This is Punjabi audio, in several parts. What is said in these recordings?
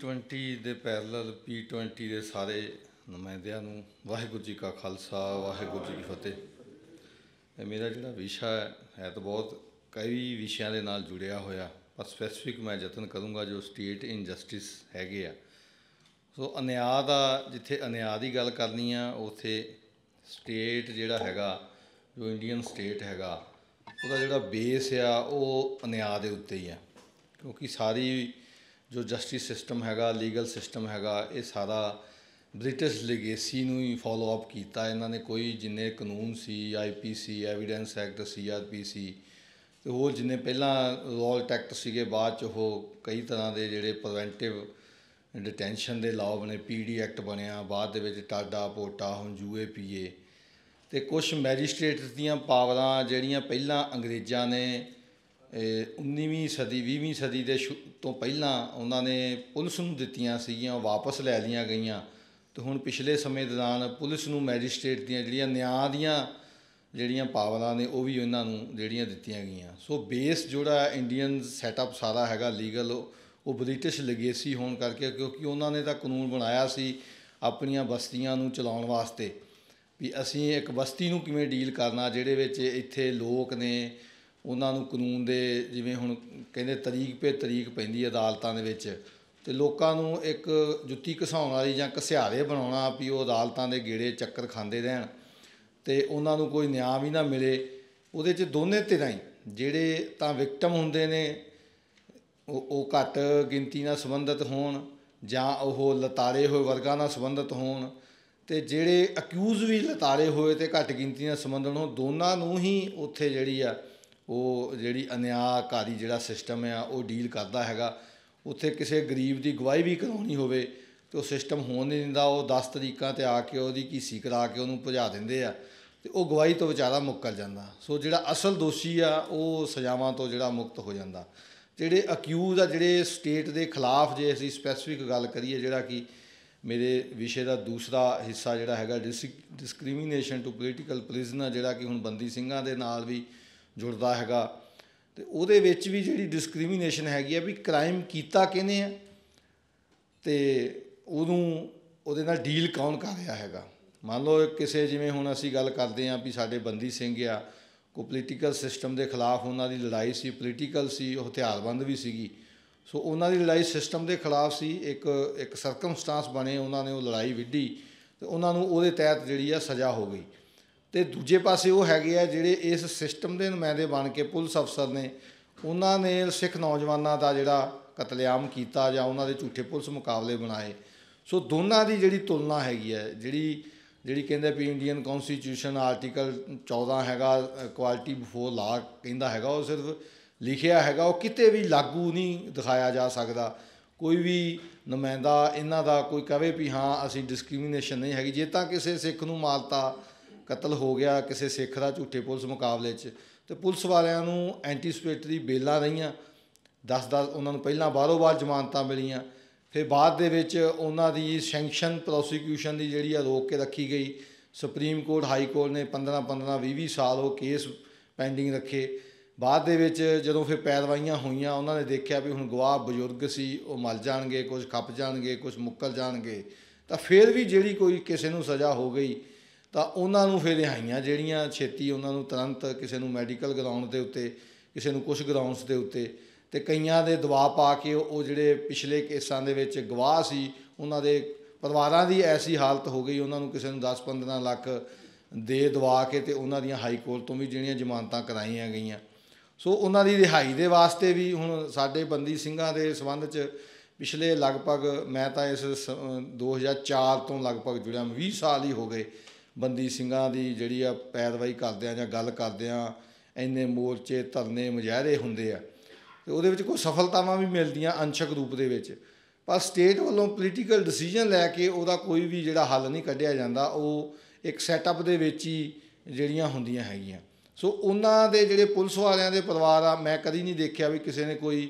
T20 ਦੇ ਪੈਰਲਲ P20 ਦੇ ਸਾਰੇ ਨੁਮਾਇੰਦਿਆਂ ਨੂੰ ਵਾਹਿਗੁਰੂ ਜੀ ਕਾ ਖਾਲਸਾ, ਵਾਹਿਗੁਰੂ ਜੀ ਕੀ ਫਤਿਹ। ਇਹ ਮੇਰਾ ਜਿਹੜਾ ਵਿਸ਼ਾ ਹੈ ਹੈ ਤਾਂ ਬਹੁਤ ਕਈ ਵਿਸ਼ਿਆਂ ਦੇ ਨਾਲ ਜੁੜਿਆ ਹੋਇਆ, ਪਰ ਸਪੈਸੀਫਿਕ ਮੈਂ ਯਤਨ ਕਰੂੰਗਾ ਜੋ ਸਟੇਟ ਇਨਜਸਟਿਸ ਹੈਗੇ ਆ। ਸੋ ਅਨਿਆਂ ਦਾ, ਜਿੱਥੇ ਅਨਿਆਂ ਦੀ ਗੱਲ ਕਰਨੀ ਆ, ਉਥੇ ਸਟੇਟ ਜਿਹੜਾ ਹੈਗਾ, ਜੋ ਇੰਡੀਅਨ ਸਟੇਟ ਹੈਗਾ, ਉਹਦਾ ਜਿਹੜਾ ਬੇਸ ਆ, ਉਹ ਅਨਿਆਂ ਦੇ ਉੱਤੇ ਹੀ ਆ। ਕਿਉਂਕਿ ਸਾਰੀ ਜੋ ਜਸਟਿਸ ਸਿਸਟਮ ਹੈਗਾ ਲੀਗਲ ਸਿਸਟਮ ਹੈਗਾ, ਇਹ ਸਾਰਾ ਬ੍ਰਿਟਿਸ਼ ਲੀਗੇਸੀ ਨੂੰ ਹੀ ਫਾਲੋ ਅਪ ਕੀਤਾ। ਇਹਨਾਂ ਨੇ ਕੋਈ ਜਿੰਨੇ ਕਾਨੂੰਨ ਸੀ ਆਈਪੀਸੀ ਐਵੀਡੈਂਸ ਐਕਟ ਸੀਆਰਪੀਸੀ ਤੇ ਹੋਰ ਜਿੰਨੇ ਪਹਿਲਾਂ ਰੋਲ ਟੈਕਟ ਸੀਗੇ, ਬਾਅਦ ਚ ਉਹ ਕਈ ਤਰ੍ਹਾਂ ਦੇ ਜਿਹੜੇ ਪ੍ਰੀਵੈਂਟਿਵ ਡਿਟੈਂਸ਼ਨ ਦੇ ਲਾਅ ਬਣੇ ਪੀਡੀ ਐਕਟ ਬਣਿਆ, ਬਾਅਦ ਦੇ ਵਿੱਚ ਟਾਡਾ ਪੋਟਾ, ਹੁਣ ਯੂਏਪੀਏ ਤੇ ਕੁਝ ਮੈਜਿਸਟ੍ਰੇਟਸ ਦੀਆਂ ਪਾਵਰਾਂ ਜਿਹੜੀਆਂ ਪਹਿਲਾਂ ਅੰਗਰੇਜ਼ਾਂ ਨੇ 19ਵੀਂ ਸਦੀ 20ਵੀਂ ਸਦੀ ਦੇ ਤੋਂ ਪਹਿਲਾਂ ਉਹਨਾਂ ਨੇ ਪੁਲਿਸ ਨੂੰ ਦਿੱਤੀਆਂ ਸੀਗੀਆਂ ਵਾਪਸ ਲੈ ਲਈਆਂ ਗਈਆਂ। ਤੇ ਹੁਣ ਪਿਛਲੇ ਸਮੇਂ ਦੌਰਾਨ ਪੁਲਿਸ ਨੂੰ ਮੈਜਿਸਟ੍ਰੇਟ ਦੀਆਂ ਜਿਹੜੀਆਂ ਨਿਆਂ ਦੀਆਂ ਜਿਹੜੀਆਂ ਪਾਵਰਾਂ ਨੇ, ਉਹ ਵੀ ਉਹਨਾਂ ਨੂੰ ਜਿਹੜੀਆਂ ਦਿੱਤੀਆਂ ਗਈਆਂ। ਸੋ ਬੇਸ ਜਿਹੜਾ ਇੰਡੀਅਨ ਸੈਟਅਪ ਸਾਰਾ ਹੈਗਾ, ਲੀਗਲ, ਉਹ ਬ੍ਰਿਟਿਸ਼ ਲੈਗੇਸੀ ਹੋਣ ਕਰਕੇ, ਕਿਉਂਕਿ ਉਹਨਾਂ ਨੇ ਤਾਂ ਕਾਨੂੰਨ ਬਣਾਇਆ ਸੀ ਆਪਣੀਆਂ ਬਸਤੀਆਂ ਨੂੰ ਚਲਾਉਣ ਵਾਸਤੇ, ਵੀ ਅਸੀਂ ਇੱਕ ਬਸਤੀ ਨੂੰ ਕਿਵੇਂ ਡੀਲ ਕਰਨਾ, ਜਿਹੜੇ ਵਿੱਚ ਇੱਥੇ ਲੋਕ ਨੇ ਉਹਨਾਂ ਨੂੰ ਕਾਨੂੰਨ ਦੇ ਜਿਵੇਂ ਹੁਣ ਕਹਿੰਦੇ ਤਰੀਕ ਪੇ ਤਰੀਕ ਪੈਂਦੀ ਅਦਾਲਤਾਂ ਦੇ ਵਿੱਚ, ਤੇ ਲੋਕਾਂ ਨੂੰ ਇੱਕ ਜੁੱਤੀ ਘਸਾਉਣ ਵਾਲੀ ਜਾਂ ਘਸਿਆਰੇ ਬਣਾਉਣਾ ਵੀ ਉਹ ਅਦਾਲਤਾਂ ਦੇ ਗੇੜੇ ਚੱਕਰ ਖਾਂਦੇ ਰਹਿਣ, ਤੇ ਉਹਨਾਂ ਨੂੰ ਕੋਈ ਨਿਆਂ ਵੀ ਨਾ ਮਿਲੇ, ਉਹਦੇ 'ਚ ਦੋਨੇ ਧਿਰਾਂ ਹੀ, ਜਿਹੜੇ ਤਾਂ ਵਿਕਟਮ ਹੁੰਦੇ ਨੇ, ਉਹ ਉਹ ਘੱਟ ਗਿਣਤੀ ਨਾਲ ਸੰਬੰਧਿਤ ਹੋਣ ਜਾਂ ਉਹ ਲਤਾਰੇ ਹੋਏ ਵਰਗਾਂ ਨਾਲ ਸੰਬੰਧਿਤ ਹੋਣ, ਤੇ ਜਿਹੜੇ ਅਕਿਊਜ਼ ਵੀ ਲਤਾਰੇ ਹੋਏ ਤੇ ਘੱਟ ਗਿਣਤੀ ਨਾਲ ਸੰਬੰਧਿਤ ਹੋਣ, ਦੋਨਾਂ ਨੂੰ ਹੀ ਉੱਥੇ ਜਿਹੜੀ ਆ ਉਹ ਜਿਹੜੀ ਅਨਿਆਕਾਰੀ ਜਿਹੜਾ ਸਿਸਟਮ ਆ, ਉਹ ਡੀਲ ਕਰਦਾ ਹੈਗਾ। ਉੱਥੇ ਕਿਸੇ ਗਰੀਬ ਦੀ ਗਵਾਹੀ ਵੀ ਕਰਾਉਣੀ ਹੋਵੇ ਤੇ ਉਹ ਸਿਸਟਮ ਹੋਣ ਨਹੀਂ ਦਿੰਦਾ, ਉਹ 10 ਤਰੀਕਾਂ ਤੇ ਆ ਕੇ ਉਹਦੀ ਕੀਸੀ ਕਰਾ ਕੇ ਉਹਨੂੰ ਭਜਾ ਦਿੰਦੇ ਆ ਤੇ ਉਹ ਗਵਾਹੀ ਤੋਂ ਵਿਚਾਰਾ ਮੁੱਕਰ ਜਾਂਦਾ। ਸੋ ਜਿਹੜਾ ਅਸਲ ਦੋਸ਼ੀ ਆ, ਉਹ ਸਜ਼ਾਵਾਂ ਤੋਂ ਜਿਹੜਾ ਮੁਕਤ ਹੋ ਜਾਂਦਾ। ਜਿਹੜੇ ਅਕਿਊਜ਼ ਆ, ਜਿਹੜੇ ਸਟੇਟ ਦੇ ਖਿਲਾਫ ਜੇ ਅਸੀਂ ਸਪੈਸੀਫਿਕ ਗੱਲ ਕਰੀਏ, ਜਿਹੜਾ ਕਿ ਮੇਰੇ ਵਿਸ਼ੇ ਦਾ ਦੂਸਰਾ ਹਿੱਸਾ ਜਿਹੜਾ ਹੈਗਾ ਡਿਸਕ੍ਰਿਮੀਨੇਸ਼ਨ ਟੂ ਪੋਲੀਟੀਕਲ ਪ੍ਰਿਜ਼ਨਰ, ਜਿਹੜਾ ਕਿ ਹੁਣ ਬੰਦੀ ਸਿੰਘਾਂ ਦੇ ਨਾਲ ਵੀ ਜੁੜਦਾ ਹੈਗਾ। ਤੇ ਉਹਦੇ ਵਿੱਚ ਵੀ ਜਿਹੜੀ ਡਿਸਕ੍ਰਿਮੀਨੇਸ਼ਨ ਹੈਗੀ ਆ ਵੀ ਕ੍ਰਾਈਮ ਕੀਤਾ ਕਿਹਨੇ ਆ? ਤੇ ਉਹਨੂੰ ਉਹਦੇ ਨਾਲ ਡੀਲ ਕੌਣ ਕਰ ਰਿਹਾ ਹੈਗਾ? ਮੰਨ ਲਓ ਕਿਸੇ ਜਿਵੇਂ ਹੁਣ ਅਸੀਂ ਗੱਲ ਕਰਦੇ ਆਂ ਵੀ ਸਾਡੇ ਬੰਦੀ ਸਿੰਘ ਆ ਕੋ ਪੋਲੀਟੀਕਲ ਸਿਸਟਮ ਦੇ ਖਿਲਾਫ ਉਹਨਾਂ ਦੀ ਲੜਾਈ ਸੀ ਪੋਲੀਟੀਕਲ ਸੀ, ਉਹ ਹਥਿਆਰਬੰਦ ਵੀ ਸੀਗੀ। ਸੋ ਉਹਨਾਂ ਦੀ ਲੜਾਈ ਸਿਸਟਮ ਦੇ ਖਿਲਾਫ ਸੀ, ਇੱਕ ਇੱਕ ਸਰਕਮਸਟੈਂਸ ਬਣੇ, ਉਹਨਾਂ ਨੇ ਉਹ ਲੜਾਈ ਵਿੱਢੀ ਤੇ ਉਹਨਾਂ ਨੂੰ ਉਹਦੇ ਤਹਿਤ ਜਿਹੜੀ ਆ ਸਜ਼ਾ ਹੋ ਗਈ। ਤੇ ਦੂਜੇ ਪਾਸੇ ਉਹ ਹੈਗੇ ਆ ਜਿਹੜੇ ਇਸ ਸਿਸਟਮ ਦੇ ਨੁਮਾਇੰਦੇ ਬਣ ਕੇ ਪੁਲਿਸ ਅਫਸਰ ਨੇ, ਉਹਨਾਂ ਨੇ ਸਿੱਖ ਨੌਜਵਾਨਾਂ ਦਾ ਜਿਹੜਾ ਕਤਲੇਆਮ ਕੀਤਾ ਜਾਂ ਉਹਨਾਂ ਦੇ ਝੂਠੇ ਪੁਲਿਸ ਮੁਕਾਬਲੇ ਬਣਾਏ। ਸੋ ਦੋਨਾਂ ਦੀ ਜਿਹੜੀ ਤੁਲਨਾ ਹੈਗੀ ਹੈ, ਜਿਹੜੀ ਜਿਹੜੀ ਕਹਿੰਦੇ ਵੀ ਇੰਡੀਅਨ ਕਨਸਟੀਟਿਊਸ਼ਨ ਆਰਟੀਕਲ 14 ਹੈਗਾ ਕੁਆਲਿਟੀ ਬਿਫੋਰ ਲਾ ਕਹਿੰਦਾ ਹੈਗਾ, ਉਹ ਸਿਰਫ ਲਿਖਿਆ ਹੈਗਾ, ਉਹ ਕਿਤੇ ਵੀ ਲਾਗੂ ਨਹੀਂ ਦਿਖਾਇਆ ਜਾ ਸਕਦਾ। ਕੋਈ ਵੀ ਨੁਮਾਇੰਦਾ ਇਹਨਾਂ ਦਾ ਕੋਈ ਕਹੇ ਵੀ ਹਾਂ, ਅਸੀਂ ਡਿਸਕ੍ਰਿਮੀਨੇਸ਼ਨ ਨਹੀਂ ਹੈਗੀ। ਜੇ ਤਾਂ ਕਿਸੇ ਸਿੱਖ ਨੂੰ ਮਾਰਤਾ ਕਤਲ ਹੋ ਗਿਆ ਕਿਸੇ ਸਿੱਖ ਦਾ ਝੂਠੇ ਪੁਲਿਸ ਮੁਕਾਬਲੇ 'ਚ, ਤੇ ਪੁਲਿਸ ਵਾਲਿਆਂ ਨੂੰ ਐਂਟੀਸਪੇਟਰੀ ਬੇਲਾਂ ਰਹੀਆਂ। 10-10 ਉਹਨਾਂ ਨੂੰ ਪਹਿਲਾਂ ਬਾਹਰੋਂ ਬਾਹਰ ਜ਼ਮਾਨਤਾਂ ਮਿਲੀਆਂ। ਫਿਰ ਬਾਅਦ ਦੇ ਵਿੱਚ ਉਹਨਾਂ ਦੀ ਸੈਂਕਸ਼ਨ ਪ੍ਰੋਸੀਕਿਊਸ਼ਨ ਦੀ ਜਿਹੜੀ ਆ ਰੋਕ ਕੇ ਰੱਖੀ ਗਈ। ਸੁਪਰੀਮ ਕੋਰਟ, ਹਾਈ ਕੋਰਟ ਨੇ 15-15 20-20 ਸਾਲ ਉਹ ਕੇਸ ਪੈਂਡਿੰਗ ਰੱਖੇ। ਬਾਅਦ ਦੇ ਵਿੱਚ ਜਦੋਂ ਫਿਰ ਪੈਰਵਾਈਆਂ ਹੋਈਆਂ, ਉਹਨਾਂ ਨੇ ਦੇਖਿਆ ਵੀ ਹੁਣ ਗਵਾਹ ਬਜ਼ੁਰਗ ਸੀ, ਉਹ ਮਲ ਜਾਣਗੇ ਕੁਝ ਖੱਪ ਜਾਣਗੇ ਕੁਝ ਮੁੱਕਲ ਜਾਣਗੇ। ਤਾਂ ਫਿਰ ਵੀ ਜਿਹੜੀ ਕੋਈ ਕਿਸੇ ਨੂੰ ਸਜ਼ਾ ਹੋ ਗਈ ਤਾਂ ਉਹਨਾਂ ਨੂੰ ਫਿਰ ਰਿਹਾਈਆਂ ਜਿਹੜੀਆਂ ਛੇਤੀ ਉਹਨਾਂ ਨੂੰ ਤੁਰੰਤ ਕਿਸੇ ਨੂੰ ਮੈਡੀਕਲ ਗਰਾਊਂਡ ਦੇ ਉੱਤੇ, ਕਿਸੇ ਨੂੰ ਕੁਝ ਗਰਾਊਂਡਸ ਦੇ ਉੱਤੇ ਤੇ ਕਈਆਂ ਦੇ ਦਬਾਅ ਪਾ ਕੇ ਉਹ ਜਿਹੜੇ ਪਿਛਲੇ ਕੇਸਾਂ ਦੇ ਵਿੱਚ ਗਵਾਹ ਸੀ, ਉਹਨਾਂ ਦੇ ਪਰਿਵਾਰਾਂ ਦੀ ਐਸੀ ਹਾਲਤ ਹੋ ਗਈ, ਉਹਨਾਂ ਨੂੰ ਕਿਸੇ ਨੂੰ 10-15 ਲੱਖ ਦੇ ਦਵਾ ਕੇ ਤੇ ਉਹਨਾਂ ਦੀਆਂ ਹਾਈ ਕੋਰਟ ਤੋਂ ਵੀ ਜਿਹੜੀਆਂ ਜ਼ਮਾਨਤਾਂ ਕਰਾਈਆਂ ਗਈਆਂ। ਸੋ ਉਹਨਾਂ ਦੀ ਰਿਹਾਈ ਦੇ ਵਾਸਤੇ ਵੀ ਹੁਣ ਸਾਡੇ ਬੰਦੀ ਸਿੰਘਾਂ ਦੇ ਸਬੰਧ 'ਚ ਪਿਛਲੇ ਲਗਭਗ, ਮੈਂ ਤਾਂ ਇਸ 2004 ਤੋਂ ਲਗਭਗ ਜੁੜਿਆ 20 ਸਾਲ ਹੀ ਹੋ ਗਏ। ਬੰਦੀ ਸਿੰਘਾਂ ਦੀ ਜਿਹੜੀ ਆ ਪੈਰਵਾਈ ਕਰਦਿਆਂ ਜਾਂ ਗੱਲ ਕਰਦਿਆਂ ਇੰਨੇ ਮੋਰਚੇ ਧਰਨੇ ਮੁਜ਼ਾਹਰੇ ਹੁੰਦੇ ਆ। ਤੇ ਉਹਦੇ ਵਿੱਚ ਕੋਈ ਸਫਲਤਾਵਾਂ ਵੀ ਮਿਲਦੀਆਂ ਅੰਸ਼ਕ ਰੂਪ ਦੇ ਵਿੱਚ। ਪਰ ਸਟੇਟ ਵੱਲੋਂ ਪੋਲੀਟੀਕਲ ਡਿਸੀਜਨ ਲੈ ਕੇ ਉਹਦਾ ਕੋਈ ਵੀ ਜਿਹੜਾ ਹੱਲ ਨਹੀਂ ਕੱਢਿਆ ਜਾਂਦਾ, ਉਹ ਇੱਕ ਸੈਟਅਪ ਦੇ ਵਿੱਚ ਹੀ ਜਿਹੜੀਆਂ ਹੁੰਦੀਆਂ ਹੈਗੀਆਂ। ਸੋ ਉਹਨਾਂ ਦੇ ਜਿਹੜੇ ਪੁਲਿਸ ਵਾਲਿਆਂ ਦੇ ਪਰਿਵਾਰ ਆ, ਮੈਂ ਕਦੀ ਨਹੀਂ ਦੇਖਿਆ ਵੀ ਕਿਸੇ ਨੇ ਕੋਈ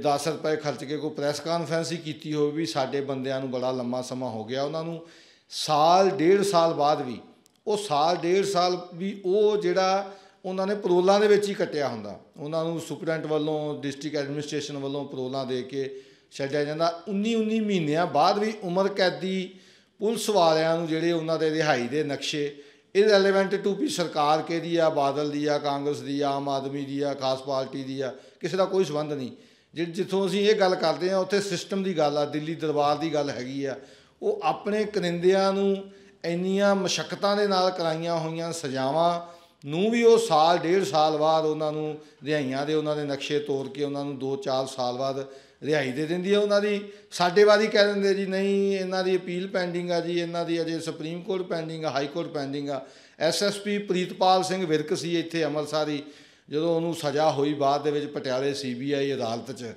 10 ਰੁਪਏ ਖਰਚ ਕੇ ਕੋਈ ਪ੍ਰੈਸ ਕਾਨਫਰੰਸ ਹੀ ਕੀਤੀ ਹੋਵੇ ਵੀ ਸਾਡੇ ਬੰਦਿਆਂ ਨੂੰ ਬੜਾ ਲੰਮਾ ਸਮਾਂ ਹੋ ਗਿਆ। ਉਹਨਾਂ ਨੂੰ ਸਾਲ, ਡੇਢ ਸਾਲ ਬਾਅਦ ਵੀ, ਉਹ ਸਾਲ, ਡੇਢ ਸਾਲ ਵੀ ਉਹ ਜਿਹੜਾ ਉਹਨਾਂ ਨੇ ਪਰੋਲਾਂ ਦੇ ਵਿੱਚ ਹੀ ਕੱਟਿਆ ਹੁੰਦਾ। ਉਹਨਾਂ ਨੂੰ ਸੁਪਰਡੈਂਟ ਵੱਲੋਂ, ਡਿਸਟ੍ਰਿਕਟ ਐਡਮਿਨਿਸਟ੍ਰੇਸ਼ਨ ਵੱਲੋਂ ਪਰੋਲਾਂ ਦੇ ਕੇ ਛੱਡਿਆ ਜਾਂਦਾ। 19 19 ਮਹੀਨਿਆਂ ਬਾਅਦ ਵੀ ਉਮਰ ਕੈਦੀ ਪੁਲਿਸ ਵਾਲਿਆਂ ਨੂੰ ਜਿਹੜੇ ਉਹਨਾਂ ਦੇ ਰਿਹਾਈ ਦੇ ਨਕਸ਼ੇ ਇਹ ਇਰੈਲੇਵੈਂਟ ਟੂ ਵੀ ਸਰਕਾਰ ਕਿਹਦੀ ਆ, ਬਾਦਲ ਦੀ ਆ, ਕਾਂਗਰਸ ਦੀ ਆ, ਆਮ ਆਦਮੀ ਦੀ ਆ, ਖਾਸ ਪਾਰਟੀ ਦੀ ਆ, ਕਿਸੇ ਦਾ ਕੋਈ ਸੰਬੰਧ ਨਹੀਂ। ਜਿ, ਜਿੱਥੋਂ ਅਸੀਂ ਇਹ ਗੱਲ ਕਰਦੇ ਆ ਉੱਥੇ ਸਿਸਟਮ ਦੀ ਗੱਲ ਆ, ਦਿੱਲੀ ਦਰਬਾਰ ਦੀ ਗੱਲ ਹੈਗੀ ਆ। ਉਹ ਆਪਣੇ ਕਰਿੰਦਿਆਂ ਨੂੰ ਇੰਨੀਆਂ ਮਸ਼ੱਕਤਾਂ ਦੇ ਨਾਲ ਕਰਾਈਆਂ ਹੋਈਆਂ ਸਜ਼ਾਵਾਂ ਨੂੰ ਵੀ ਉਹ ਸਾਲ, ਡੇਢ ਸਾਲ ਬਾਅਦ ਉਹਨਾਂ ਨੂੰ ਰਿਹਾਈਆਂ ਦੇ, ਉਹਨਾਂ ਦੇ ਨਕਸ਼ੇ ਤੋੜ ਕੇ ਉਹਨਾਂ ਨੂੰ 2-4 ਸਾਲ ਬਾਅਦ ਰਿਹਾਈ ਦੇ ਦਿੰਦੀ ਹੈ ਉਹਨਾਂ ਦੀ। ਸਾਡੇ ਵਾਰੀ ਕਹਿ ਦਿੰਦੇ ਜੀ, ਨਹੀਂ, ਇਹਨਾਂ ਦੀ ਅਪੀਲ ਪੈਂਡਿੰਗ ਆ ਜੀ, ਇਹਨਾਂ ਦੀ ਅਜੇ ਸੁਪਰੀਮ ਕੋਰਟ ਪੈਂਡਿੰਗ ਆ, ਹਾਈ ਕੋਰਟ ਪੈਂਡਿੰਗ ਆ। ਐਸਐਸਪੀ ਪ੍ਰੀਤਪਾਲ ਸਿੰਘ ਵਿਰਕ ਸੀ ਇੱਥੇ ਅੰਮ੍ਰਿਤਸਰੀ ਜਦੋਂ ਉਹਨੂੰ ਸਜ਼ਾ ਹੋਈ ਬਾਅਦ ਦੇ ਵਿੱਚ ਪਟਿਆਲੇ ਸੀਬੀਆਈ ਅਦਾਲਤ 'ਚ।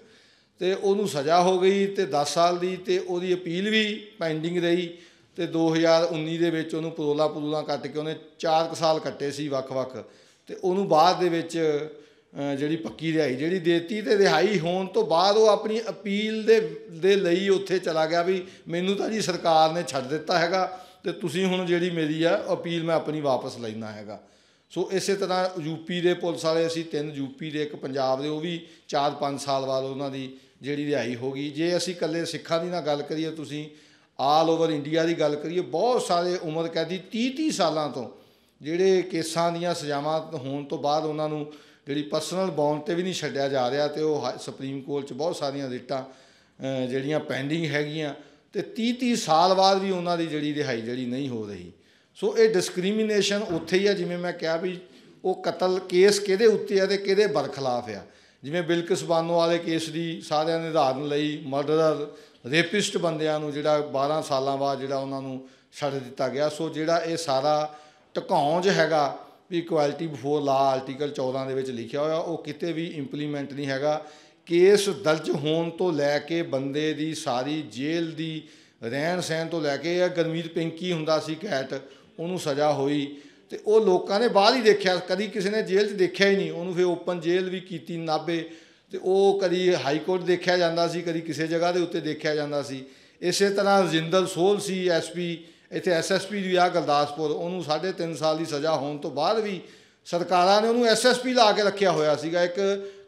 ਤੇ ਉਹਨੂੰ ਸਜ਼ਾ ਹੋ ਗਈ ਤੇ 10 ਸਾਲ ਦੀ ਤੇ ਉਹਦੀ ਅਪੀਲ ਵੀ ਪੈਂਡਿੰਗ ਰਹੀ ਤੇ 2019 ਦੇ ਵਿੱਚ ਉਹਨੂੰ ਪਰੋਲਾ ਪਰੂਲਾ ਕੱਟ ਕੇ ਉਹਨੇ 4 ਸਾਲ ਕੱਟੇ ਸੀ ਵੱਖ-ਵੱਖ ਤੇ ਉਹਨੂੰ ਬਾਅਦ ਦੇ ਵਿੱਚ ਜਿਹੜੀ ਪੱਕੀ ਰਿਹਾਈ, ਜਿਹੜੀ ਦੇਤੀ ਤੇ ਰਿਹਾਈ ਹੋਣ ਤੋਂ ਬਾਅਦ ਉਹ ਆਪਣੀ ਅਪੀਲ ਦੇ ਦੇ ਲਈ ਉੱਥੇ ਚਲਾ ਗਿਆ ਵੀ ਮੈਨੂੰ ਤਾਂ ਜੀ ਸਰਕਾਰ ਨੇ ਛੱਡ ਦਿੱਤਾ ਹੈਗਾ ਤੇ ਤੁਸੀਂ ਹੁਣ ਜਿਹੜੀ ਮੇਰੀ ਆ ਅਪੀਲ ਮੈਂ ਆਪਣੀ ਵਾਪਸ ਲੈਣਾ ਹੈਗਾ। ਸੋ ਇਸੇ ਤਰ੍ਹਾਂ ਯੂਪੀ ਦੇ ਪੁਲਿਸ ਵਾਲੇ ਅਸੀਂ ਤਿੰਨ ਯੂਪੀ ਦੇ, ਇੱਕ ਪੰਜਾਬ ਦੇ, ਉਹ ਵੀ 4-5 ਸਾਲ ਬਾਅਦ ਉਹਨਾਂ ਦੀ ਜਿਹੜੀ ਰਿਹਾਈ ਹੋ ਗਈ। ਜੇ ਅਸੀਂ ਇਕੱਲੇ ਸਿੱਖਾਂ ਦੀ ਨਾ ਗੱਲ ਕਰੀਏ, ਤੁਸੀਂ ਆਲ ਓਵਰ ਇੰਡੀਆ ਦੀ ਗੱਲ ਕਰੀਏ, ਬਹੁਤ ਸਾਰੇ ਉਮਰ ਕੈਦੀ 30-30 ਸਾਲਾਂ ਤੋਂ ਜਿਹੜੇ ਕੇਸਾਂ ਦੀਆਂ ਸਜ਼ਾਵਾਂ ਹੋਣ ਤੋਂ ਬਾਅਦ ਉਹਨਾਂ ਨੂੰ ਜਿਹੜੀ ਪਰਸਨਲ ਬੌਂਡ ਤੇ ਵੀ ਨਹੀਂ ਛੱਡਿਆ ਜਾ ਰਿਹਾ ਤੇ ਉਹ ਹਾ- ਸੁਪਰੀਮ ਕੋਰਟ 'ਚ ਬਹੁਤ ਸਾਰੀਆਂ ਰਿਟਾਂ ਜਿਹੜੀਆਂ ਪੈਂਡਿੰਗ ਹੈਗੀਆਂ ਤੇ 30-30 ਸਾਲ ਬਾਅਦ ਵੀ ਉਹਨਾਂ ਦੀ ਜਿਹੜੀ ਰਿਹਾਈ ਜਿਹੜੀ ਨਹੀਂ ਹੋ ਰਹੀ। ਸੋ ਇਹ ਡਿਸਕ੍ਰਿਮੀਨੇਸ਼ਨ ਉੱਥੇ ਹੀ ਆ, ਜਿਵੇਂ ਮੈਂ ਕਿਹਾ ਵੀ ਉਹ ਕਤਲ ਕੇਸ ਕਿਹਦੇ ਉੱਤੇ ਆ ਤੇ ਕਿਹਦੇ ਬਰਖਲਾਫ ਆ। ਜਿਵੇਂ ਬਿਲਕਿਸ ਬਾਨੋ ਵਾਲੇ ਕੇਸ ਦੀ ਸਾਰਿਆਂ ਨੇ ਉਦਾਹਰਨ ਲਈ ਮਰਡਰਰ, ਰੇਪਿਸਟ ਬੰਦਿਆਂ ਨੂੰ ਜਿਹੜਾ 12 ਸਾਲਾਂ ਬਾਅਦ ਜਿਹੜਾ ਉਹਨਾਂ ਨੂੰ ਛੱਡ ਦਿੱਤਾ ਗਿਆ। ਸੋ ਜਿਹੜਾ ਇਹ ਸਾਰਾ ਟਕਾਉਂਜ ਹੈਗਾ ਵੀ ਇਕੁਐਲਿਟੀ ਬਿਫੋਰ ਲਾ ਆਰਟੀਕਲ 14 ਦੇ ਵਿੱਚ ਲਿਖਿਆ ਹੋਇਆ, ਉਹ ਕਿਤੇ ਵੀ ਇੰਪਲੀਮੈਂਟ ਨਹੀਂ ਹੈਗਾ। ਕੇਸ ਦਰਜ ਹੋਣ ਤੋਂ ਲੈ ਕੇ ਬੰਦੇ ਦੀ ਸਾਰੀ ਜੇਲ੍ਹ ਦੀ ਰਹਿਣ ਸਹਿਣ ਤੋਂ ਲੈ ਕੇ, ਇਹ ਗਰਮੀਤ ਪਿੰਕੀ ਹੁੰਦਾ ਸੀ ਕੈਟ ਉਹਨੂੰ ਸਜ਼ਾ ਹੋਈ। ਤੇ ਉਹ ਲੋਕਾਂ ਨੇ ਬਾਹਰ ਹੀ ਦੇਖਿਆ, ਕਦੀ ਕਿਸੇ ਨੇ ਜੇਲ੍ਹ 'ਚ ਦੇਖਿਆ ਹੀ ਨਹੀਂ, ਉਹਨੂੰ ਫਿਰ ਓਪਨ ਜੇਲ੍ਹ ਵੀ ਕੀਤੀ, ਨਾਭੇ, ਤੇ ਉਹ ਕਦੀ ਹਾਈ ਕੋਰਟ ਦੇਖਿਆ ਜਾਂਦਾ ਸੀ, ਕਦੀ ਕਿਸੇ ਜਗ੍ਹਾ ਦੇ ਉੱਤੇ ਦੇਖਿਆ ਜਾਂਦਾ ਸੀ। ਇਸੇ ਤਰ੍ਹਾਂ ਰਜਿੰਦਰ ਸੋਲ ਸੀ ਐਸਪੀ ਇੱਥੇ ਐਸਐਸਪੀ ਵੀ ਆ ਗੁਰਦਾਸਪੁਰ, ਉਹਨੂੰ 3.5 ਸਾਲ ਦੀ ਸਜ਼ਾ ਹੋਣ ਤੋਂ ਬਾਅਦ ਵੀ ਸਰਕਾਰਾਂ ਨੇ ਉਹਨੂੰ ਐਸਐਸਪੀ ਲਾ ਕੇ ਰੱਖਿਆ ਹੋਇਆ ਸੀਗਾ। ਇੱਕ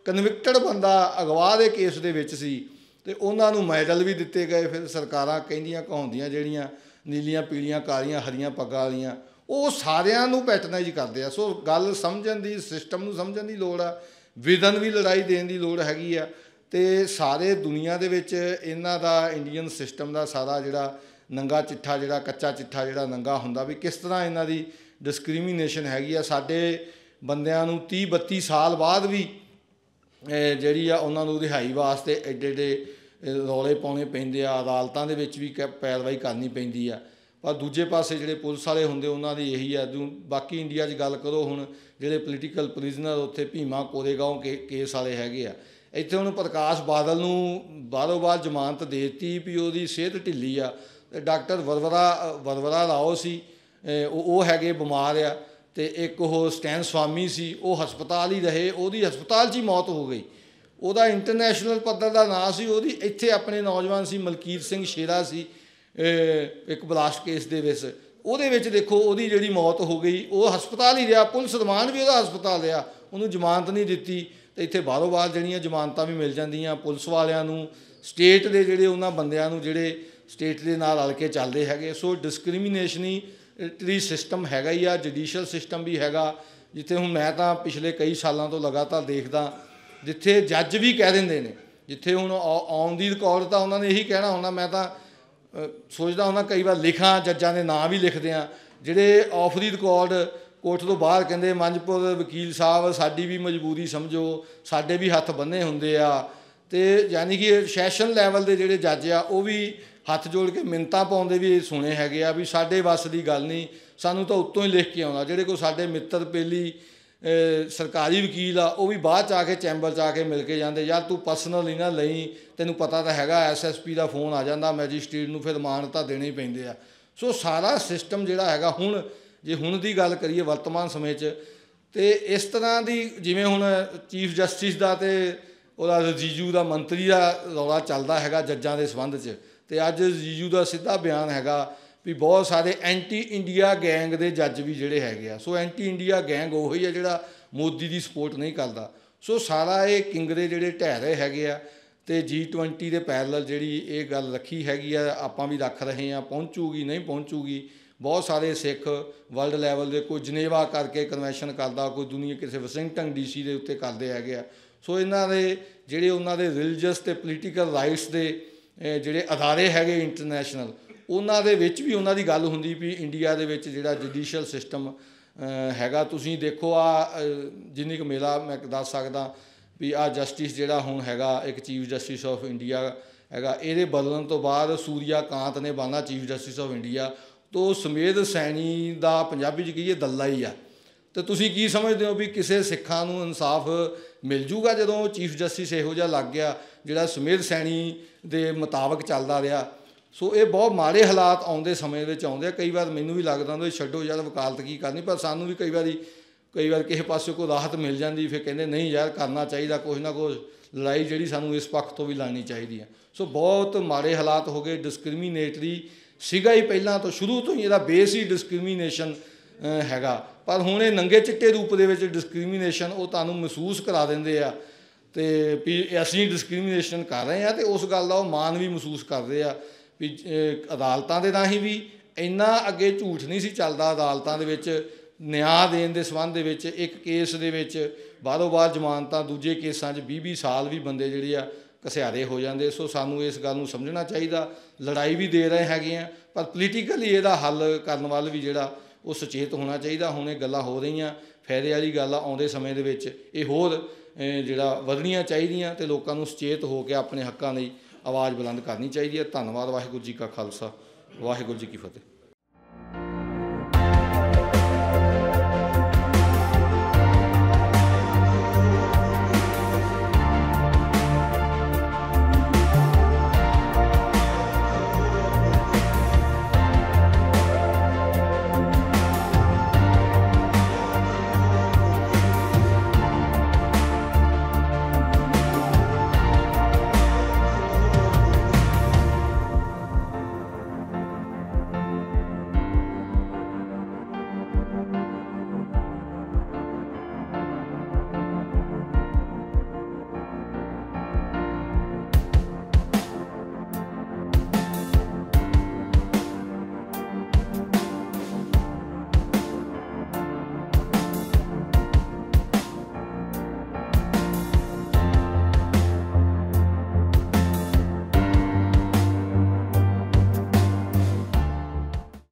ਕਨਵਿਕਟਡ ਬੰਦਾ ਅਗਵਾ ਦੇ ਕੇਸ ਦੇ ਵਿੱਚ ਸੀ ਤੇ ਉਹਨਾਂ ਨੂੰ ਮੈਡਲ ਵੀ ਦਿੱਤੇ ਗਏ। ਫਿਰ ਸਰਕਾਰਾਂ ਕਹਿੰਦੀਆਂ ਕਹਾਉਂਦੀਆਂ ਜਿਹੜੀਆਂ ਨੀਲੀਆਂ, ਪੀਲੀਆਂ, ਕਾਲੀਆਂ, ਹਰੀਆਂ ਪੱਗਾਂ ਵਾਲੀਆਂ ਉਹ ਸਾਰਿਆਂ ਨੂੰ ਪੈਟਰਨਾਈਜ਼ ਕਰਦੇ ਆ। ਸੋ ਗੱਲ ਸਮਝਣ ਦੀ, ਸਿਸਟਮ ਨੂੰ ਸਮਝਣ ਦੀ ਲੋੜ ਆ। ਵਿਦਨ ਵੀ ਲੜਾਈ ਦੇਣ ਦੀ ਲੋੜ ਹੈਗੀ ਆ। ਤੇ ਸਾਰੇ ਦੁਨੀਆ ਦੇ ਵਿੱਚ ਇਹਨਾਂ ਦਾ ਇੰਡੀਅਨ ਸਿਸਟਮ ਦਾ ਸਾਰਾ ਜਿਹੜਾ ਨੰਗਾ ਚਿੱਠਾ, ਜਿਹੜਾ ਕੱਚਾ ਚਿੱਠਾ, ਜਿਹੜਾ ਨੰਗਾ ਹੁੰਦਾ ਵੀ ਕਿਸ ਤਰ੍ਹਾਂ ਇਹਨਾਂ ਦੀ ਡਿਸਕ੍ਰਿਮੀਨੇਸ਼ਨ ਹੈਗੀ ਆ। ਸਾਡੇ ਬੰਦਿਆਂ ਨੂੰ 30 32 ਸਾਲ ਬਾਅਦ ਵੀ ਜਿਹੜੀ ਆ ਉਹਨਾਂ ਨੂੰ ਰਿਹਾਈ ਵਾਸਤੇ ਐਡੇ ਐਡੇ ਰੌਲੇ ਪਾਉਣੇ ਪੈਂਦੇ ਆ। ਅਦਾਲਤਾਂ ਦੇ ਵਿੱਚ ਵੀ ਕ- ਪੈਰਵਾਈ ਕਰਨੀ ਪੈਂਦੀ ਆ। ਪਰ ਦੂਜੇ ਪਾਸੇ ਜਿਹੜੇ ਪੁਲਿਸ ਵਾਲੇ ਹੁੰਦੇ ਉਹਨਾਂ ਦੀ ਇਹੀ ਆ ਦੂ ਬਾਕੀ ਇੰਡੀਆ 'ਚ ਗੱਲ ਕਰੋ ਹੁਣ, ਜਿਹੜੇ ਪੋਲੀਟੀਕਲ ਪ੍ਰਿਜ਼ਨਰ ਉੱਥੇ ਭੀਮਾ ਕੋਰੇਗਾਂਵ ਕੇ ਕੇਸ ਵਾਲੇ ਹੈਗੇ ਆ। ਇੱਥੇ ਹੁਣ ਪ੍ਰਕਾਸ਼ ਬਾਦਲ ਨੂੰ ਬਾਰੋ ਬਾਰ ਜ਼ਮਾਨਤ ਦੇ ਦਿੱਤੀ ਵੀ ਉਹਦੀ ਸਿਹਤ ਢਿੱਲੀ ਆ। ਤੇ ਡਾਕਟਰ ਵਰਵਰਾ ਵਰਵਰਾ ਰਾਓ ਸੀ ਉਹ ਉਹ ਹੈਗੇ ਬਿਮਾਰ ਆ। ਤੇ ਇੱਕ ਉਹ ਸਟੈਨ ਸਵਾਮੀ ਸੀ, ਉਹ ਹਸਪਤਾਲ ਹੀ ਰਹੇ। ਉਹਦੀ ਹਸਪਤਾਲ 'ਚ ਹੀ ਮੌਤ ਹੋ ਗਈ। ਉਹਦਾ ਇੰਟਰਨੈਸ਼ਨਲ ਪੱਧਰ ਦਾ ਨਾਂ ਸੀ, ਉਹਦੀ ਇੱਥੇ ਆਪਣੇ ਨੌਜਵਾਨ ਸੀ ਮਲਕੀਰ ਸਿੰਘ ਸ਼ੇਰਾ ਸੀ। ਇੱਕ ਬਲਾਸਟ ਕੇਸ ਦੇ ਵਿੱਚ। ਉਹਦੇ ਵਿੱਚ ਦੇਖੋ, ਉਹਦੀ ਜਿਹੜੀ ਮੌਤ ਹੋ ਗਈ, ਉਹ ਹਸਪਤਾਲ ਹੀ ਰਿਹਾ। ਪੁਲਿਸ ਰਿਮਾਂਡ ਵੀ ਉਹਦਾ ਹਸਪਤਾਲ ਰਿਹਾ। ਉਹਨੂੰ ਜ਼ਮਾਨਤ ਨਹੀਂ ਦਿੱਤੀ। ਤੇ ਇੱਥੇ ਬਾਹਰੋਂ ਬਾਹਰ ਜਿਹੜੀਆਂ ਜ਼ਮਾਨਤਾਂ ਵੀ ਮਿਲ ਜਾਂਦੀਆਂ ਪੁਲਿਸ ਵਾਲਿਆਂ ਨੂੰ, ਸਟੇਟ ਦੇ ਜਿਹੜੇ ਉਹਨਾਂ ਬੰਦਿਆਂ ਨੂੰ, ਜਿਹੜੇ ਸਟੇਟ ਦੇ ਨਾਲ ਰਲ ਕੇ ਚੱਲਦੇ ਹੈਗੇ। ਸੋ ਡਿਸਕ੍ਰਿਮੀਨੇਸ਼ਨ ਟਰੀ ਸਿਸਟਮ ਹੈਗਾ ਹੀ ਆ ਜੁਡੀਸ਼ੀਅਲ ਸਿਸਟਮ ਵੀ ਹੈਗਾ। ਜਿੱਥੇ ਹੁਣ ਮੈਂ ਤਾਂ ਪਿਛਲੇ ਕਈ ਸਾਲਾਂ ਤੋਂ ਲਗਾਤਾਰ ਦੇਖਦਾ, ਜਿੱਥੇ ਜੱਜ ਵੀ ਕਹਿ ਦਿੰਦੇ ਨੇ। ਜਿੱਥੇ ਹੁਣ ਔਨ ਦੀ ਰਿਕਾਰਡ ਤਾਂ ਉਹਨਾਂ ਨੇ ਇਹੀ ਕਹਿਣਾ ਹੁੰਦਾ ਮੈਂ ਤਾਂ ਸੋਚਦਾ ਹੁੰਦਾ ਕਈ ਵਾਰ ਲਿਖਾਂ, ਜੱਜਾਂ ਦੇ ਨਾਂ ਵੀ ਲਿਖਦੇ ਆ। ਜਿਹੜੇ ਆਫ ਦੀ ਰਿਕਾਰਡ ਕੋਰਟ ਤੋਂ ਬਾਹਰ ਕਹਿੰਦੇ, ਮੰਜਪੁਰ ਵਕੀਲ ਸਾਹਿਬ, ਸਾਡੀ ਵੀ ਮਜਬੂਰੀ ਸਮਝੋ, ਸਾਡੇ ਵੀ ਹੱਥ ਬੰਨੇ ਹੁੰਦੇ ਆ। ਤੇ ਯਾਨੀ ਕਿ ਸੈਸ਼ਨ ਲੈਵਲ ਦੇ ਜਿਹੜੇ ਜੱਜ ਆ, ਉਹ ਵੀ ਹੱਥ ਜੋੜ ਕੇ ਮਿੰਤਾ ਪਾਉਂਦੇ ਵੀ ਸੁਣੇ ਹੈਗੇ ਆ ਵੀ ਸਾਡੇ ਵੱਸ ਦੀ ਗੱਲ ਨਹੀਂ, ਸਾਨੂੰ ਤਾਂ ਉੱਤੋਂ ਹੀ ਲਿਖ ਕੇ ਆਉਂਦਾ, ਜਿਹੜੇ ਕੋ ਸਾਡੇ ਮਿੱਤਰ, ਪੇਲੀ ਸਰਕਾਰੀ ਵਕੀਲ ਆ, ਉਹ ਵੀ ਬਾਅਦ ਚ ਆ ਕੇ ਚੈਂਬਰ ਚ ਆ ਕੇ ਮਿਲ ਕੇ ਜਾਂਦੇ, ਯਾਰ ਤੂੰ ਪਰਸਨਲ ਨਹੀਂ ਨਾ ਲਈ, ਤੈਨੂੰ ਪਤਾ ਤਾਂ ਹੈਗਾ ਐਸਐਸਪੀ ਦਾ ਫੋਨ ਆ ਜਾਂਦਾ ਮੈਜਿਸਟ੍ਰੇਟ ਨੂੰ ਫਿਰ ਮਾਨਤਾ ਦੇਣੇ ਪੈਂਦੇ ਆ। ਸੋ ਸਾਰਾ ਸਿਸਟਮ ਜਿਹੜਾ ਹੈਗਾ ਹੁਣ, ਜੇ ਹੁਣ ਦੀ ਗੱਲ ਕਰੀਏ ਵਰਤਮਾਨ ਸਮੇਂ 'ਚ, ਤੇ ਇਸ ਤਰ੍ਹਾਂ ਦੀ ਜਿਵੇਂ ਹੁਣ ਚੀਫ ਜਸਟਿਸ ਦਾ ਤੇ ਉਹਦਾ ਰਜੀਜੂ ਦਾ ਮੰਤਰੀ ਦਾ ਰੌਲਾ ਚੱਲਦਾ ਹੈਗਾ ਜੱਜਾਂ ਦੇ ਸੰਬੰਧ 'ਚ, ਤੇ ਅੱਜ ਰਜੀਜੂ ਦਾ ਸਿੱਧਾ ਬਿਆਨ ਹੈਗਾ ਵੀ ਬਹੁਤ ਸਾਰੇ ਐਂਟੀ ਇੰਡੀਆ ਗੈਂਗ ਦੇ ਜੱਜ ਵੀ ਜਿਹੜੇ ਹੈਗੇ ਆ। ਸੋ ਐਂਟੀ ਇੰਡੀਆ ਗੈਂਗ ਉਹੀ ਆ ਜਿਹੜਾ ਮੋਦੀ ਦੀ ਸਪੋਰਟ ਨਹੀਂ ਕਰਦਾ। ਸੋ ਸਾਰਾ ਇਹ ਕਿੰਗਰੇ ਜਿਹੜੇ ਢਹਿ ਰਹੇ ਹੈਗੇ ਆ ਤੇ G20 ਦੇ ਪੈਰਲਲ ਜਿਹੜੀ ਇਹ ਗੱਲ ਰੱਖੀ ਹੈਗੀ ਆ, ਆਪਾਂ ਵੀ ਰੱਖ ਰਹੇ ਆ, ਪਹੁੰਚੂਗੀ, ਨਹੀਂ ਪਹੁੰਚੂਗੀ। ਬਹੁਤ ਸਾਰੇ ਸਿੱਖ ਵਰਲਡ ਲੈਵਲ ਦੇ ਕੋਈ ਜਨੇਵਾ ਕਰਕੇ ਕਨਵੈਨਸ਼ਨ ਕਰਦਾ, ਕੋਈ ਦੁਨੀਆ ਕਿਸੇ ਵਾਸ਼ਿੰਗਟਨ ਡੀਸੀ ਦੇ ਉੱਤੇ ਕਰਦੇ ਹੈਗੇ ਆ। ਸੋ ਇਹਨਾਂ ਦੇ ਜਿਹੜੇ ਉਹਨਾਂ ਦੇ ਰਿਲੀਜੀਅਸ ਤੇ ਪੋਲੀਟੀਕਲ ਰਾਈਟਸ ਦੇ ਜਿਹੜੇ ਅਦਾਰੇ ਹੈਗੇ ਇੰਟਰਨੈਸ਼ਨਲ ਉਹਨਾਂ ਦੇ ਵਿੱਚ ਵੀ ਉਹਨਾਂ ਦੀ ਗੱਲ ਹੁੰਦੀ ਵੀ ਇੰਡੀਆ ਦੇ ਵਿੱਚ ਜਿਹੜਾ ਜੁਡੀਸ਼ੀਅਲ ਸਿਸਟਮ ਹੈਗਾ। ਤੁਸੀਂ ਦੇਖੋ ਆ ਜਿੰਨੀ ਕੁ ਮੇਲਾ ਮੈਂ ਦੱਸ ਸਕਦਾ ਵੀ ਆ ਜਸਟਿਸ ਜਿਹੜਾ ਹੁਣ ਹੈਗਾ, ਇੱਕ ਚੀਫ ਜਸਟਿਸ ਆਫ ਇੰਡੀਆ ਹੈਗਾ, ਇਹਦੇ ਬਦਲਣ ਤੋਂ ਬਾਅਦ ਸੂਰਿਆ ਕਾਂਤ ਨੇ ਬਾਨਾ ਚੀਫ ਜਸਟਿਸ ਆਫ ਇੰਡੀਆ। ਤੋਂ ਸਮੇਧ ਸੈਣੀ ਦਾ ਪੰਜਾਬੀ ਚ ਕਹੀਏ ਦੱਲਾ ਹੀ ਆ। ਤੇ ਤੁਸੀਂ ਕੀ ਸਮਝਦੇ ਹੋ ਵੀ ਕਿਸੇ ਸਿੱਖਾਂ ਨੂੰ ਇਨਸਾਫ ਮਿਲ ਜੂਗਾ ਜਦੋਂ ਚੀਫ ਜਸਟਿਸ ਇਹੋ ਜਿਹਾ ਲੱਗ ਗਿਆ, ਜਿਹੜਾ ਸੁਮੇਧ ਸੈਣੀ ਦੇ ਮੁਤਾਬਕ ਚੱਲਦਾ ਰਿਹਾ? ਸੋ ਇਹ ਬਹੁਤ ਮਾੜੇ ਹਾਲਾਤ ਆਉਂਦੇ ਸਮੇਂ ਵਿੱਚ ਆਉਂਦੇ ਆ। ਕਈ ਵਾਰ ਮੈਨੂੰ ਵੀ ਲੱਗਦਾ ਹੁੰਦਾ ਵੀ ਛੱਡੋ ਯਾਰ, ਵਕਾਲਤ ਕੀ ਕਰਨੀ? ਪਰ ਸਾਨੂੰ ਵੀ ਕਈ ਵਾਰੀ, ਕਈ ਵਾਰ ਕਿਸੇ ਪਾਸੇ ਕੋਈ ਰਾਹਤ ਮਿਲ ਜਾਂਦੀ, ਫਿਰ ਕਹਿੰਦੇ, ਨਹੀਂ ਯਾਰ, ਕਰਨਾ ਚਾਹੀਦਾ ਕੁਛ ਨਾ ਕੁਛ। ਲੜਾਈ ਜਿਹੜੀ ਸਾਨੂੰ ਇਸ ਪੱਖ ਤੋਂ ਵੀ ਲੜਨੀ ਚਾਹੀਦੀ ਹੈ ਸੋ ਬਹੁਤ ਮਾੜੇ ਹਾਲਾਤ ਹੋ ਗਏ। ਡਿਸਕ੍ਰਿਮੀਨੇਟਰੀ ਸੀਗਾ ਹੀ ਪਹਿਲਾਂ ਤੋਂ, ਸ਼ੁਰੂ ਤੋਂ ਹੀ ਇਹਦਾ ਬੇਸ ਹੀ ਡਿਸਕ੍ਰਿਮੀਨੇਸ਼ਨ ਹੈਗਾ। ਪਰ ਹੁਣ ਇਹ ਨੰਗੇ ਚਿੱਟੇ ਰੂਪ ਦੇ ਵਿੱਚ ਡਿਸਕ੍ਰਿਮੀਨੇਸ਼ਨ ਉਹ ਤੁਹਾਨੂੰ ਮਹਿਸੂਸ ਕਰਾ ਦਿੰਦੇ ਆ। ਤੇ ਵੀ ਅਸੀਂ ਡਿਸਕ੍ਰਿਮੀਨੇਸ਼ਨ ਕਰ ਰਹੇ ਆ ਤੇ ਉਸ ਗੱਲ ਦਾ ਉਹ ਮਾਣ ਵੀ ਮਹਿਸੂਸ ਕਰਦੇ ਆ। ਵੀ ਅਦਾਲਤਾਂ ਦੇ ਰਾਹੀਂ ਵੀ ਇੰਨਾ ਅੱਗੇ ਝੂਠ ਨਹੀਂ ਸੀ ਚੱਲਦਾ ਅਦਾਲਤਾਂ ਦੇ ਵਿੱਚ, ਨਿਆਂ ਦੇਣ ਦੇ ਸੰਬੰਧ ਦੇ ਵਿੱਚ, ਇੱਕ ਕੇਸ ਦੇ ਵਿੱਚ, ਬਾਹਰੋਂ ਬਾਹਰ ਜ਼ਮਾਨਤਾਂ, ਦੂਜੇ ਕੇਸਾਂ 'ਚ 20 20 ਸਾਲ ਵੀ ਬੰਦੇ ਜਿਹੜੇ ਆ ਘਸਿਆਰੇ ਹੋ ਜਾਂਦੇ। ਸੋ ਸਾਨੂੰ ਇਸ ਗੱਲ ਨੂੰ ਸਮਝਣਾ ਚਾਹੀਦਾ। ਲੜਾਈ ਵੀ ਦੇ ਰਹੇ ਹੈਗੇ ਆ, ਪਰ ਪੋਲੀਟੀਕਲੀ ਇਹਦਾ ਹੱਲ ਕਰਨ ਵੱਲ ਵੀ ਜਿਹੜਾ ਉਹ ਸੁਚੇਤ ਹੋਣਾ ਚਾਹੀਦਾ। ਹੁਣ ਇਹ ਗੱਲਾਂ ਹੋ ਰਹੀਆਂ। ਫਾਇਦੇ ਵਾਲੀ ਗੱਲ ਆ, ਆਉਂਦੇ ਸਮੇਂ ਦੇ ਵਿੱਚ ਇਹ ਹੋਰ ਜਿਹੜਾ ਵਧਣੀਆਂ ਚਾਹੀਦੀਆਂ ਤੇ ਲੋਕਾਂ ਨੂੰ ਸੁਚੇਤ ਹੋ ਕੇ ਆਪਣੇ ਹੱਕਾਂ ਲਈ ਆਵਾਜ਼ ਬੁਲੰਦ ਕਰਨੀ ਚਾਹੀਦੀ ਹੈ। ਧੰਨਵਾਦ ਵਾਹਿਗੁਰੂ ਜੀ ਕਾ ਖਾਲਸਾ ਵਾਹਿਗੁਰੂ ਜੀ ਕੀ ਫਤਿਹ।